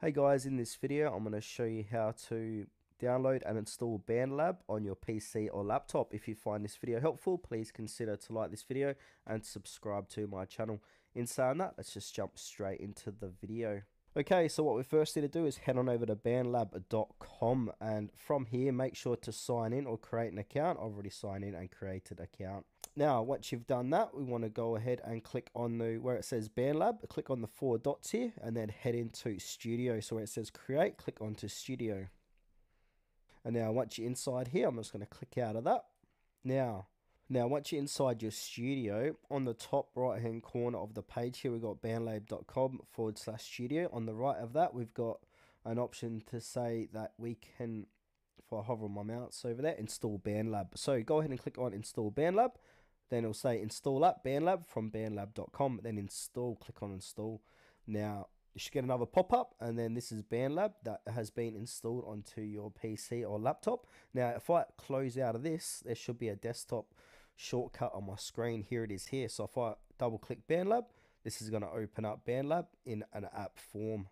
Hey guys, in this video I'm going to show you how to download and install BandLab on your PC or laptop. If you find this video helpful, please consider to like this video and subscribe to my channel. In saying that, let's just jump straight into the video. Okay, so what we first need to do is head on over to bandlab.com and from here make sure to sign in or create an account. I've already signed in and created an account. Now, once you've done that, we want to go ahead and click on the where it says BandLab, click on the four dots here, and then head into Studio. So where it says Create, click onto Studio. And now, once you're inside here, I'm just going to click out of that. Now, now once you're inside your studio, on the top right hand corner of the page here, we've got bandlab.com forward slash studio. On the right of that, we've got an option to say that we can, if I hover on my mouse over there, install BandLab. So go ahead and click on install BandLab then it'll say install app BandLab from bandlab.com. Then install, click on install. Now you should get another pop up, and then this is BandLab that has been installed onto your PC or laptop. Now, if I close out of this, there should be a desktop shortcut on my screen. Here it is here. So if I double click BandLab, this is going to open up BandLab in an app form.